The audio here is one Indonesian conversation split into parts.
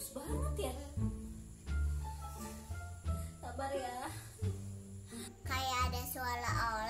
bagus banget ya. Sabar ya. Kayak ada suara orang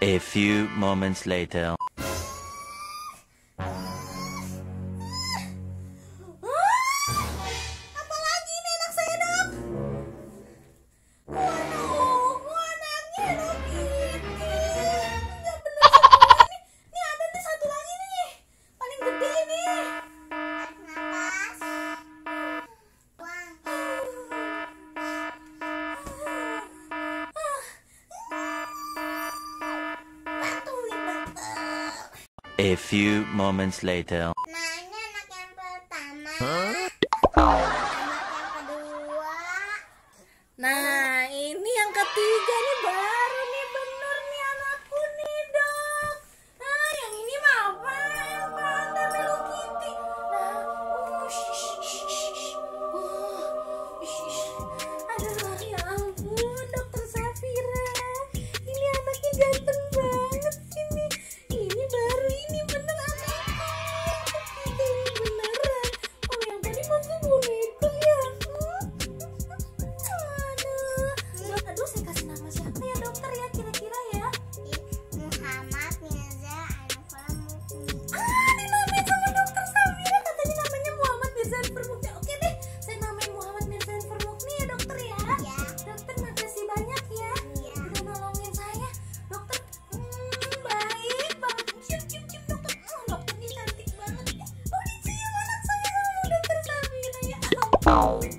A few moments later. A few moments later. Mana anak yang pertama? Huh? Anak yang kedua. Nah, ini yang ketiga nih, Bang. 青。